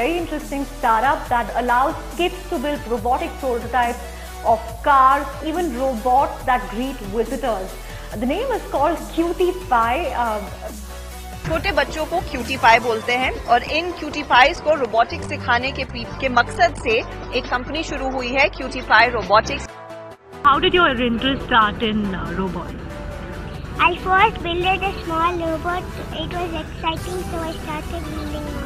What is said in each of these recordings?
interesting startup that allows kids to build robotic prototypes of cars, even robots that greet visitors. The name is called Cutie Pie. Uh, छोटे बच्चों को cutie pie बोलते हैं और इन cutie pies को robotics सिखाने के पी- के मकसद से एक कंपनी शुरू हुई है QT Pi robotics how did your interest start in uh, robots? I first built a small robot. It was exciting, so I started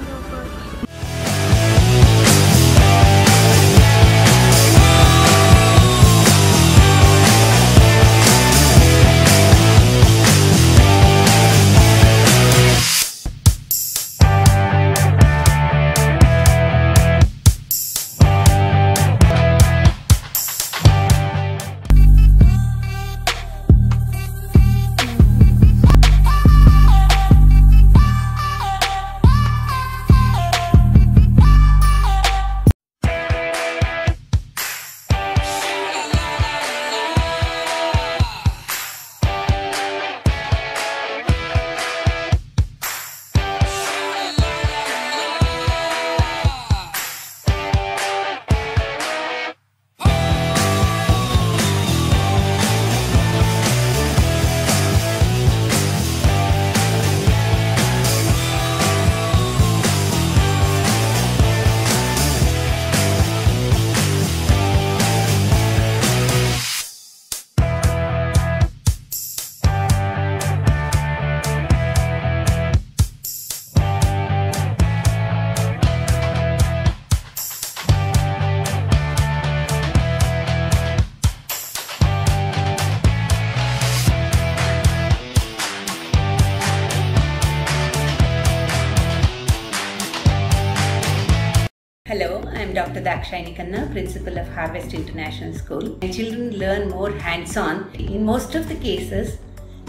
Hello, I am Dr. Dakshayani Khanna, Principal of Harvest International School. My children learn more hands on. In most of the cases,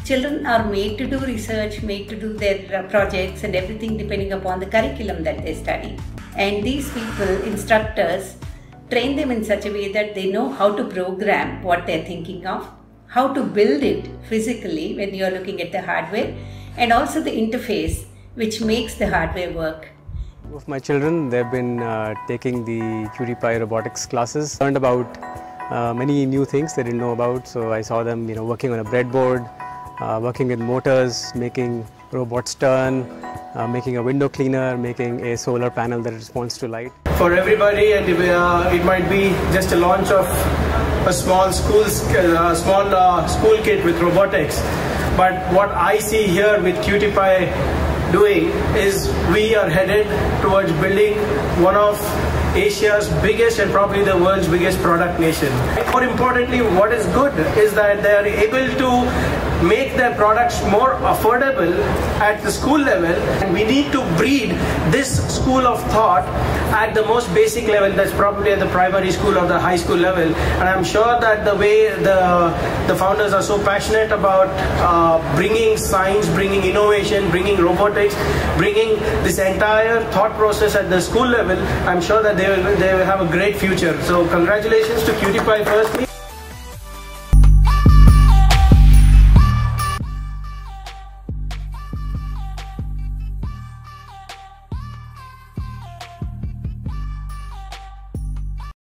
children are made to do research, made to do their uh, projects and everything depending upon the curriculum that they study. And these people, instructors, train them in such a way that they know how to program what they're thinking of, how to build it physically when you're looking at the hardware, and also the interface which makes the hardware work. Of my children, they've been uh, taking the QtPi robotics classes. Learned about uh, many new things they didn't know about. So I saw them, you know, working on a breadboard, uh, working with motors, making robots turn, uh, making a window cleaner, making a solar panel that responds to light. for everybody and uh, it might be just a launch of a small school uh, small uh, school kit with robotics but what i see here with QtPi doing is we are headed towards building one of asia's biggest and probably the world's biggest product nation. More importantly what is good is that they are able to make their products more affordable at the school level. And we need to breed this school of thought at the most basic level that's probably at the primary school or the high school level. And i'm sure that the way the the founders are so passionate about uh, bringing science bringing innovation bringing robotics bringing this entire thought process at the school level i'm sure that they will they will have a great future. So congratulations to QtPi firstly